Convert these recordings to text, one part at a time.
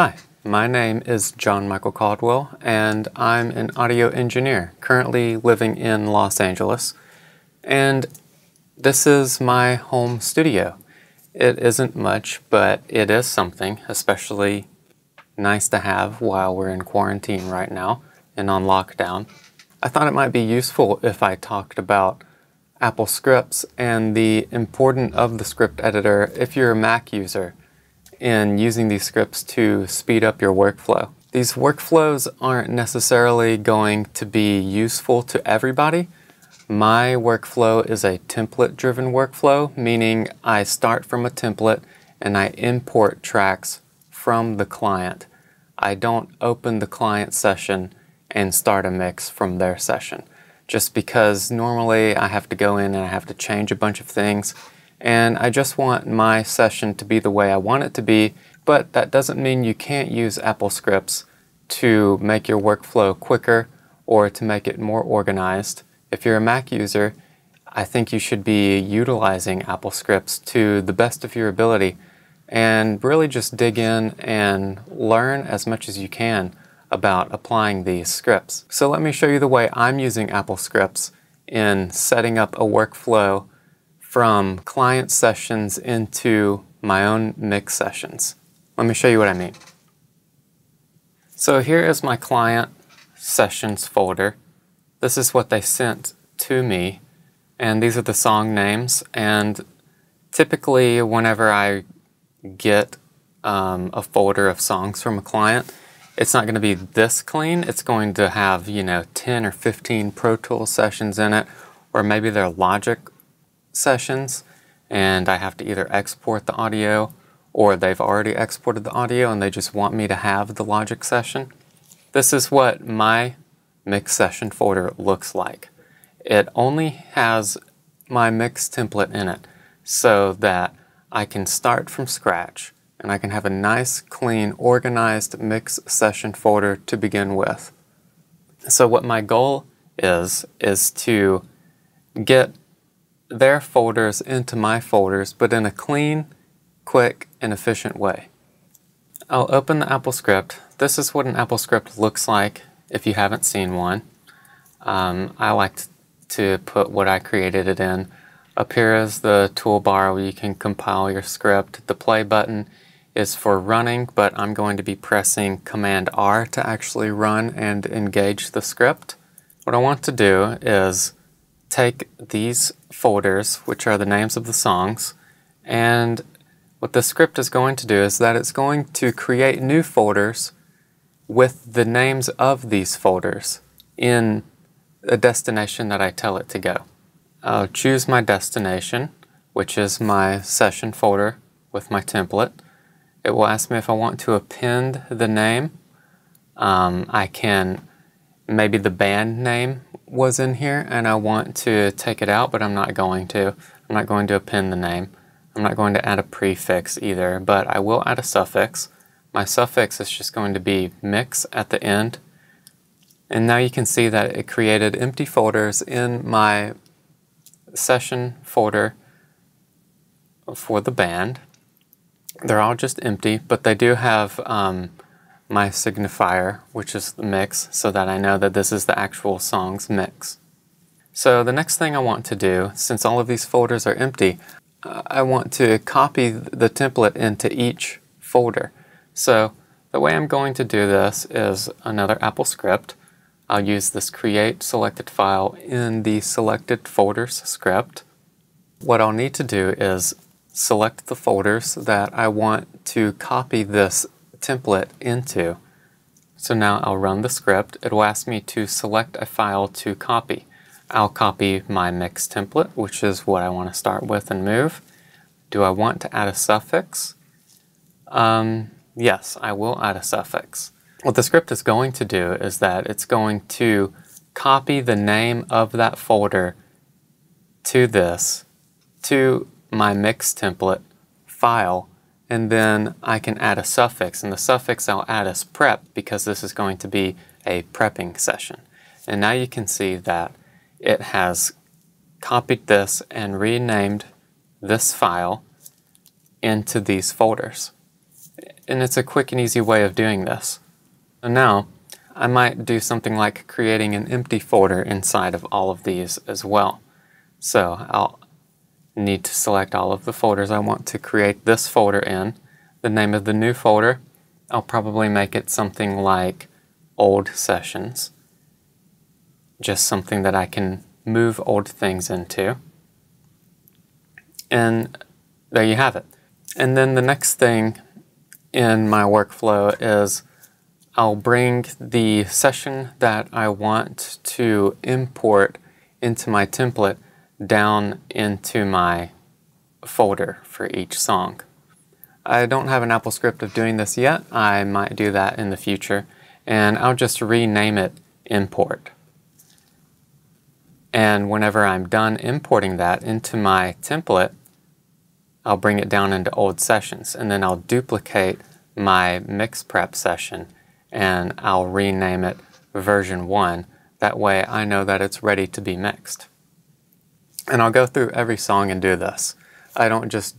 Hi, my name is John Michael Caldwell, and I'm an audio engineer currently living in Los Angeles. And this is my home studio. It isn't much, but it is something, especially nice to have while we're in quarantine right now and on lockdown. I thought it might be useful if I talked about Apple Scripts and the importance of the script editor if you're a Mac user in using these scripts to speed up your workflow. These workflows aren't necessarily going to be useful to everybody. My workflow is a template driven workflow, meaning I start from a template and I import tracks from the client. I don't open the client session and start a mix from their session just because normally I have to go in and I have to change a bunch of things and I just want my session to be the way I want it to be, but that doesn't mean you can't use Apple Scripts to make your workflow quicker or to make it more organized. If you're a Mac user, I think you should be utilizing Apple Scripts to the best of your ability and really just dig in and learn as much as you can about applying these scripts. So let me show you the way I'm using Apple Scripts in setting up a workflow from client sessions into my own mix sessions. Let me show you what I mean. So here is my client sessions folder. This is what they sent to me and these are the song names and typically whenever I get um, a folder of songs from a client, it's not going to be this clean. It's going to have, you know, 10 or 15 Pro Tools sessions in it, or maybe they're Logic sessions, and I have to either export the audio or they've already exported the audio and they just want me to have the Logic session. This is what my mix session folder looks like. It only has my mix template in it so that I can start from scratch and I can have a nice, clean, organized mix session folder to begin with. So what my goal is, is to get their folders into my folders, but in a clean, quick, and efficient way. I'll open the Apple script. This is what an Apple script looks like if you haven't seen one. Um, I like to put what I created it in. Up here is the toolbar where you can compile your script. The play button is for running, but I'm going to be pressing Command R to actually run and engage the script. What I want to do is take these folders, which are the names of the songs, and what the script is going to do is that it's going to create new folders with the names of these folders in a destination that I tell it to go. I'll choose my destination, which is my session folder with my template. It will ask me if I want to append the name. Um, I can, maybe the band name was in here and I want to take it out, but I'm not going to. I'm not going to append the name. I'm not going to add a prefix either, but I will add a suffix. My suffix is just going to be mix at the end. And now you can see that it created empty folders in my session folder for the band. They're all just empty, but they do have um, my signifier, which is the mix, so that I know that this is the actual song's mix. So the next thing I want to do, since all of these folders are empty, uh, I want to copy the template into each folder. So the way I'm going to do this is another Apple script. I'll use this create selected file in the selected folders script. What I'll need to do is select the folders that I want to copy this template into. So now I'll run the script. It will ask me to select a file to copy. I'll copy my mix template, which is what I want to start with and move. Do I want to add a suffix? Um, yes, I will add a suffix. What the script is going to do is that it's going to copy the name of that folder to this, to my mix template file, and then I can add a suffix, and the suffix I'll add as prep because this is going to be a prepping session. And now you can see that it has copied this and renamed this file into these folders. and it's a quick and easy way of doing this. And now, I might do something like creating an empty folder inside of all of these as well. So I'll need to select all of the folders I want to create this folder in. The name of the new folder, I'll probably make it something like old sessions. Just something that I can move old things into. And there you have it. And then the next thing in my workflow is I'll bring the session that I want to import into my template down into my folder for each song. I don't have an Apple script of doing this yet. I might do that in the future. And I'll just rename it import. And whenever I'm done importing that into my template, I'll bring it down into old sessions. And then I'll duplicate my mix prep session and I'll rename it version 1. That way I know that it's ready to be mixed. And I'll go through every song and do this. I don't just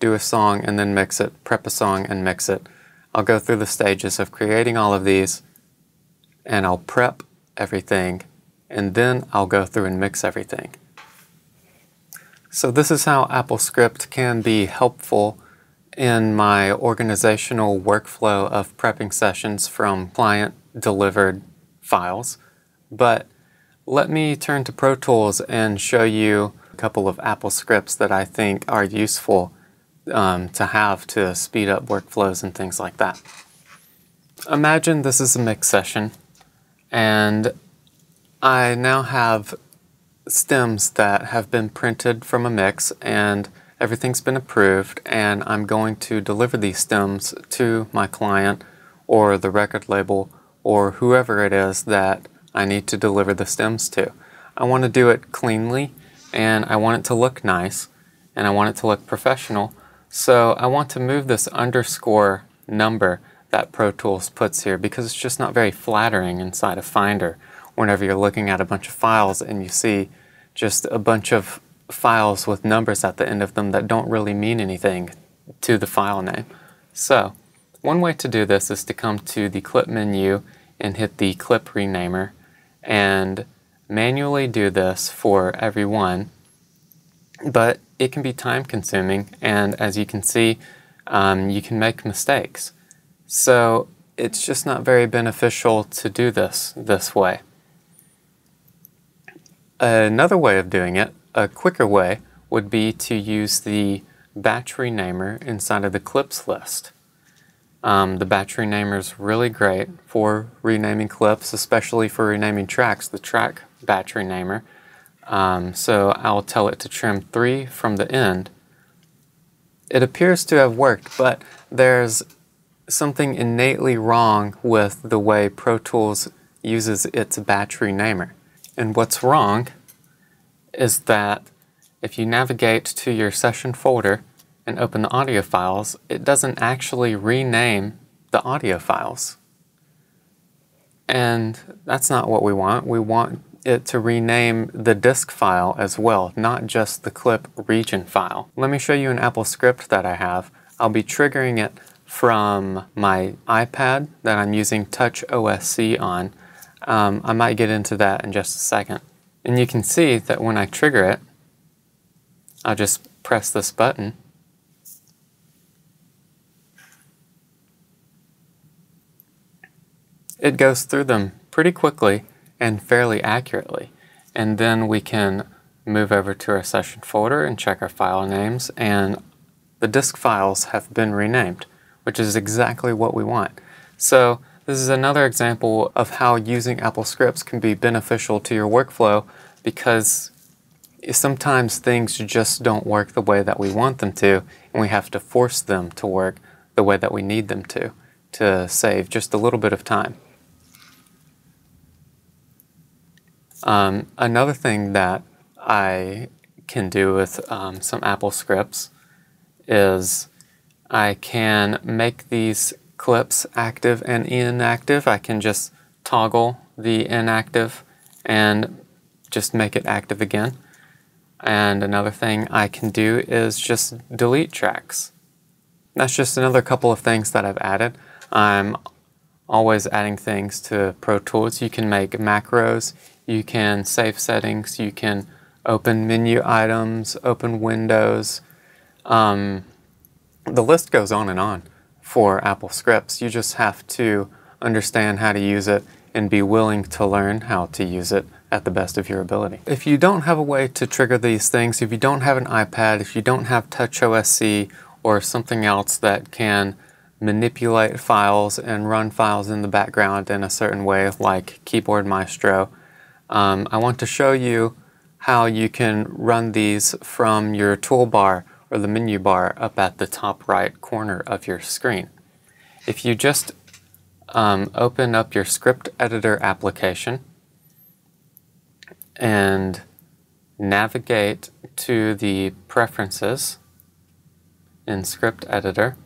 do a song and then mix it, prep a song and mix it. I'll go through the stages of creating all of these and I'll prep everything and then I'll go through and mix everything. So this is how AppleScript can be helpful in my organizational workflow of prepping sessions from client delivered files. But let me turn to Pro Tools and show you a couple of Apple scripts that I think are useful um, to have to speed up workflows and things like that. Imagine this is a mix session and I now have stems that have been printed from a mix and everything's been approved and I'm going to deliver these stems to my client or the record label or whoever it is that I need to deliver the stems to. I want to do it cleanly and I want it to look nice and I want it to look professional. So I want to move this underscore number that Pro Tools puts here because it's just not very flattering inside of Finder whenever you're looking at a bunch of files and you see just a bunch of files with numbers at the end of them that don't really mean anything to the file name. So one way to do this is to come to the clip menu and hit the clip renamer and manually do this for every one but it can be time consuming and as you can see um, you can make mistakes. So it's just not very beneficial to do this this way. Another way of doing it a quicker way would be to use the batch renamer inside of the clips list. Um, the batch renamer is really great for renaming clips, especially for renaming tracks, the track batch renamer. Um, so I'll tell it to trim 3 from the end. It appears to have worked, but there's something innately wrong with the way Pro Tools uses its batch renamer. And what's wrong is that if you navigate to your session folder and open the audio files, it doesn't actually rename the audio files. And that's not what we want. We want it to rename the disk file as well, not just the clip region file. Let me show you an Apple script that I have. I'll be triggering it from my iPad that I'm using Touch OSC on. Um, I might get into that in just a second. And you can see that when I trigger it, I'll just press this button. It goes through them pretty quickly and fairly accurately. And then we can move over to our session folder and check our file names and the disk files have been renamed, which is exactly what we want. So this is another example of how using Apple scripts can be beneficial to your workflow because sometimes things just don't work the way that we want them to, and we have to force them to work the way that we need them to, to save just a little bit of time. Um, another thing that I can do with um, some Apple scripts is I can make these clips active and inactive. I can just toggle the inactive and just make it active again. And another thing I can do is just delete tracks. That's just another couple of things that I've added. I'm always adding things to Pro Tools. You can make macros, you can save settings, you can open menu items, open windows. Um, the list goes on and on for Apple scripts. You just have to understand how to use it and be willing to learn how to use it at the best of your ability. If you don't have a way to trigger these things, if you don't have an iPad, if you don't have TouchOSC or something else that can manipulate files and run files in the background in a certain way like Keyboard Maestro, um, I want to show you how you can run these from your toolbar or the menu bar up at the top right corner of your screen. If you just um, open up your script editor application and navigate to the preferences in script editor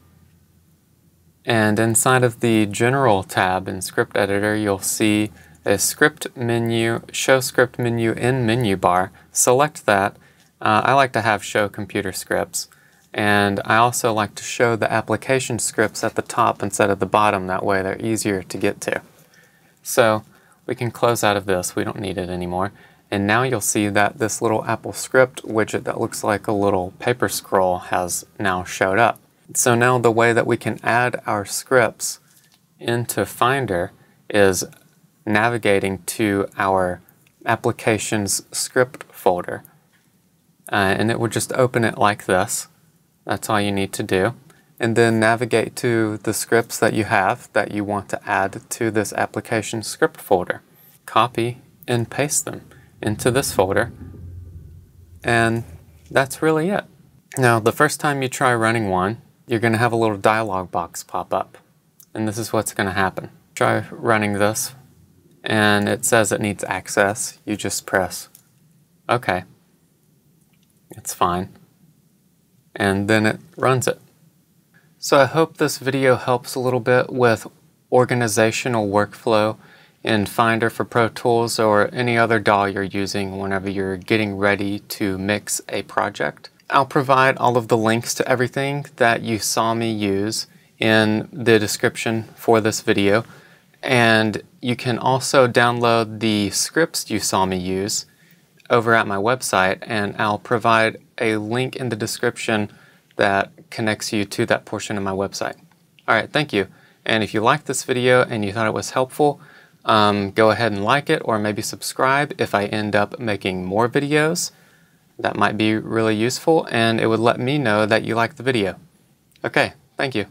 and inside of the general tab in script editor you'll see a script menu, show script menu in menu bar. Select that. Uh, I like to have show computer scripts. And I also like to show the application scripts at the top instead of the bottom. That way they're easier to get to. So we can close out of this. We don't need it anymore. And now you'll see that this little Apple script widget that looks like a little paper scroll has now showed up. So now the way that we can add our scripts into Finder is navigating to our applications script folder. Uh, and it will just open it like this. That's all you need to do. And then navigate to the scripts that you have that you want to add to this application script folder. Copy and paste them into this folder. And that's really it. Now, the first time you try running one, you're going to have a little dialog box pop up. And this is what's going to happen. Try running this and it says it needs access, you just press OK. It's fine. And then it runs it. So I hope this video helps a little bit with organizational workflow in Finder for Pro Tools or any other DAW you're using whenever you're getting ready to mix a project. I'll provide all of the links to everything that you saw me use in the description for this video. And you can also download the scripts you saw me use over at my website, and I'll provide a link in the description that connects you to that portion of my website. All right, thank you. And if you liked this video and you thought it was helpful, um, go ahead and like it or maybe subscribe if I end up making more videos. That might be really useful and it would let me know that you liked the video. Okay, thank you.